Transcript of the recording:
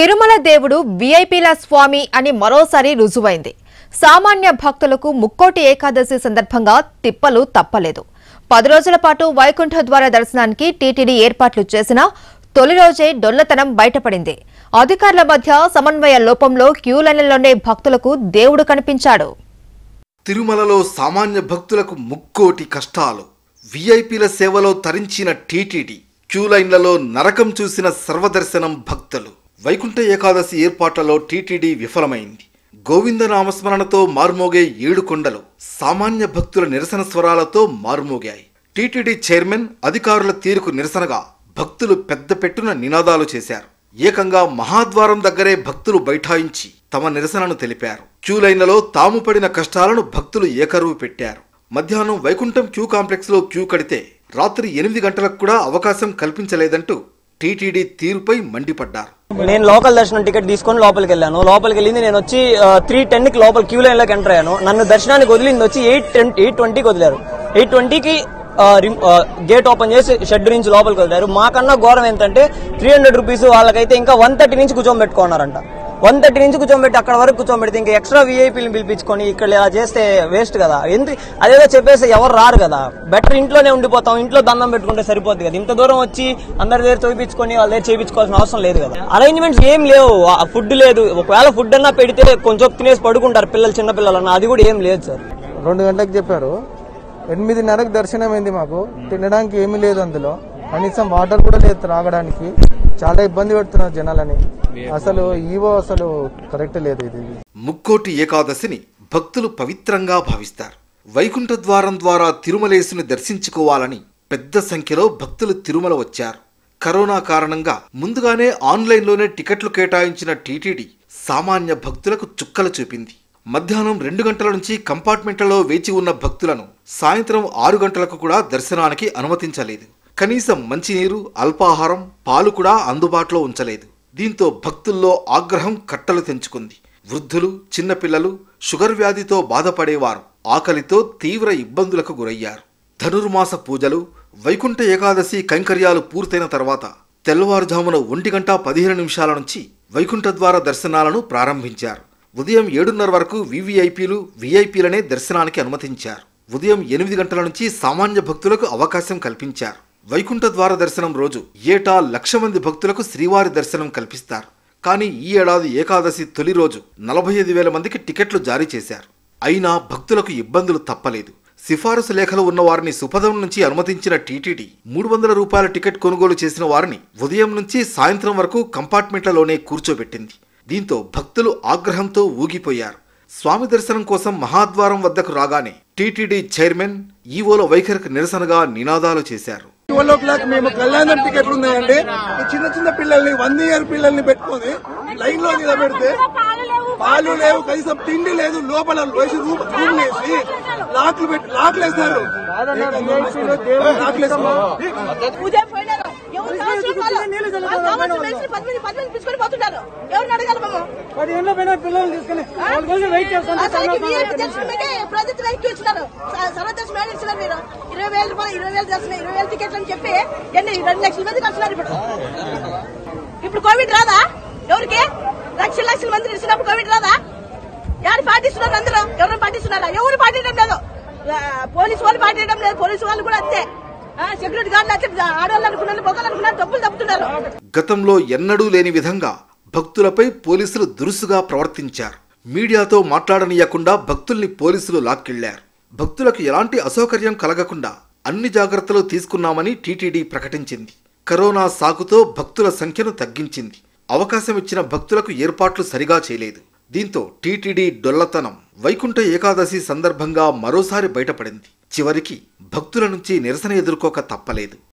తిరుమల దేవుడు వీఐపీల స్వామి అని మరోసారి రుజువైంది. సామాన్య భక్తులకు ముక్కోటి ఏకాదశి సందర్భంగా తిప్పలు తప్పలేదు. పది రోజుల పాటు వైకుంఠ ద్వార దర్శనానికి టీటీడీ ఏర్పాట్లు చేసినా తొలి రోజే డొల్లతనం బయటపడింది. అధికారుల మధ్య సమన్వయ లోపంలో క్యూలైన్లలోనే భక్తులకు దేవుడు కనిపించాడు. తిరుమలలో సామాన్య భక్తులకు ముక్కోటి కష్టాలు. విఐపీల సేవలో తరించిన టీటీడీ క్యూ లైన్లలో నరకం చూసిన సర్వదర్శనం భక్తులు. వైకుంఠ ఏకాదశి ఏర్పాట్లలో టీటీడీ విఫలమైంది. గోవింద నామస్మరణతో మార్మోగే ఏడు కొండలు సామాన్య భక్తుల నిరసన స్వరాలతో మార్మోగాయి. టీటీడీ చైర్మన్ అధికారుల తీరుకు నిరసనగా భక్తులు పెద్ద పెట్టున నినాదాలు చేశారు. ఏకంగా మహాద్వారం దగ్గరే భక్తులు బైఠాయించి తమ నిరసనను తెలిపారు. క్యూలైన్లలో తాము పడిన కష్టాలను భక్తులు ఏకరువు పెట్టారు. మధ్యాహ్నం వైకుంఠం క్యూ కాంప్లెక్స్లో క్యూ కడితే రాత్రి ఎనిమిది గంటలకు కూడా అవకాశం కల్పించలేదంటూ టీటీడీ తీరుపై మండిపడ్డారు. నేను లోకల్ దర్శనం టికెట్ తీసుకొని లోపలికి వెళ్ళాను. లోపలికి వెళ్ళింది నేను వచ్చి త్రీ టెన్కి లోపల క్యూ లైన్లోకి ఎంటర్ అయ్యాను. నన్ను దర్శనానికి వదిలింది వచ్చి ఎయిట్ టెన్ ఎయిట్ ట్వంటీకి వదిలారు. ఎయిట్ ట్వంటీకి గేట్ ఓపెన్ చేసి షెడ్ నుంచి లోపలికి వదిలారు. మాకన్నా ఘోరం ఏంటంటే త్రీ హండ్రెడ్ రూపీస్ వాళ్ళకైతే ఇంకా వన్ థర్టీ నుంచి కూర్చోబెట్టుకున్నారంట. వన్ థర్టీ నుంచి కూర్చోబెట్టి అక్కడ వరకు కూర్చోబెడితే ఇంకా ఎక్స్ట్రా వీఐపీలు పిలిపించుకొని ఇక్కడ ఇలా చేస్తే వేస్ట్ కదా. ఎందుకు? అదేదో చెప్పేసి ఎవరు రారు కదా. బెటర్ ఇంట్లోనే ఉండిపోతాం ఇంట్లో దండం పెట్టుకుంటే సరిపోద్ది కదా. ఇంత దూరం వచ్చి అందరి దగ్గర చూపించుకొని వాళ్ళ దగ్గర చేయించుకోవాల్సిన అవసరం లేదు కదా. అరేంజ్మెంట్స్ ఏం లేవు. ఫుడ్ లేదు. ఒకవేళ ఫుడ్ అన్నా పెడితే కొంచెం తినేసి పడుకుంటారు పిల్లలు చిన్న పిల్లలన్నా. అది కూడా ఏం లేదు సార్. రెండు గంటలకు చెప్పారు. ఎనిమిదిన్నరకు దర్శనం అయింది మాకు. తినడానికి ఏమీ లేదు అందులో. కనీసం వాటర్ కూడా లేదు త్రాగడానికి. చాలా ఇబ్బంది పెడుతున్నారు జనాలని. అసలు ఈవో అసలు కరెక్ట్ లేదు ఇది. ముక్కోటి ఏకాదశిని భక్తులు పవిత్రంగా భావిస్తారు. వైకుంఠ ద్వారం ద్వారా తిరుమలేసుని దర్శించుకోవాలని పెద్ద సంఖ్యలో భక్తులు తిరుమల వచ్చారు. కరోనా కారణంగా ముందుగానే ఆన్లైన్లోనే టికెట్లు కేటాయించిన టీటీడీ సామాన్య భక్తులకు చుక్కలు చూపింది. మధ్యాహ్నం రెండు గంటల నుంచి కంపార్ట్మెంట్లలో వేచి ఉన్న భక్తులను సాయంత్రం ఆరు గంటలకు కూడా దర్శనానికి అనుమతించలేదు. కనీసం మంచినీరు అల్పాహారం పాలు కూడా అందుబాటులో ఉంచలేదు. దీంతో భక్తుల్లో ఆగ్రహం కట్టలు తెంచుకుంది. వృద్ధులు చిన్నపిల్లలు షుగర్ వ్యాధితో బాధపడేవారు. ఆకలితో తీవ్ర ఇబ్బందులకు గురయ్యారు. ధనుర్మాస పూజలు వైకుంఠ ఏకాదశి కైంకర్యాలు పూర్తయిన తర్వాత తెల్లవారుజామున ఒంటి గంట పదిహేను నిమిషాల నుంచి వైకుంఠ ద్వార దర్శనాలను ప్రారంభించారు. ఉదయం ఏడున్నర వరకు వివిఐపీలు విఐపీలనే దర్శనానికి అనుమతించారు. ఉదయం ఎనిమిది గంటల నుంచి సామాన్య భక్తులకు అవకాశం కల్పించారు. వైకుంఠ ద్వార దర్శనం రోజు ఏటా లక్ష మంది భక్తులకు శ్రీవారి దర్శనం కల్పిస్తారు. కానీ ఈ ఏడాది ఏకాదశి తొలి రోజు నలభై ఐదు వేల మందికి టికెట్లు జారీ చేశారు. అయినా భక్తులకు ఇబ్బందులు తప్పలేదు. సిఫారసు లేఖలు ఉన్న వారిని సుపదం నుంచి అనుమతించిన టీటీడీ మూడు వందల రూపాయల టికెట్ కొనుగోలు చేసిన వారిని ఉదయం నుంచి సాయంత్రం వరకు కంపార్ట్మెంట్లలోనే కూర్చోబెట్టింది. దీంతో భక్తులు ఆగ్రహంతో ఊగిపోయారు. స్వామి దర్శనం కోసం మహాద్వారం వద్దకు రాగానే టీటీడీ చైర్మన్ ఈవోల వైఖరికి నిరసనగా నినాదాలు చేశారు. ట్వెల్వ్ ఓ క్లాక్ మేము కళ్యాణం టికెట్లు ఉన్నాయండి. ఈ చిన్న చిన్న పిల్లల్ని వన్ ఇయర్ పిల్లల్ని పెట్టుకొని లైన్లో నిలబెడితే పాలు లేవు కనీసం తిండి లేదు లోపల వేసి రూమ్ రూమ్ వేసి లాక్లు పెట్టి లాక్లు వేస్తారు లాక్లు వేస్తారు తీసుకొని మీరు సర్వదర్శనం ఇరవై వేల రూపాయలు ఇరవై వేలు దర్శనం ఇరవై వేల టికెట్లు అని చెప్పి ఎన్ని రెండు లక్షల మంది ఇప్పుడు. ఇప్పుడు కోవిడ్ రాదా? ఎవరికి? లక్షల లక్షల మంది ఇచ్చినప్పుడు కోవిడ్ రాదా? ఎవరు పాటిస్తున్నారు అందరూ? ఎవరు పాటిస్తున్నారా? ఎవరు పాటించడం లేదు. పోలీసు వాళ్ళు పాటించడం లేదు. పోలీసు వాళ్ళు కూడా అంతే. సెక్యూరిటీ గార్డులు డబ్బులు తప్పుతున్నారు. గతంలో ఎన్నడూ లేని విధంగా భక్తులపై పోలీసులు దురుసుగా ప్రవర్తించారు. మీడియాతో మాట్లాడనీయకుండా భక్తుల్ని పోలీసులు లాక్కెళ్ళారు. భక్తులకు ఎలాంటి అసౌకర్యం కలగకుండా అన్ని జాగ్రత్తలు తీసుకున్నామని టీటీడీ ప్రకటించింది. కరోనా సాకుతో భక్తుల సంఖ్యను తగ్గించింది. అవకాశం ఇచ్చిన భక్తులకు ఏర్పాట్లు సరిగా చేయలేదు. దీంతో టీటీడీ డొల్లతనం. వైకుంఠ ఏకాదశి సందర్భంగా మరోసారి బయటపడింది. చివరికి భక్తుల నుంచి నిరసన ఎదుర్కోక తప్పలేదు.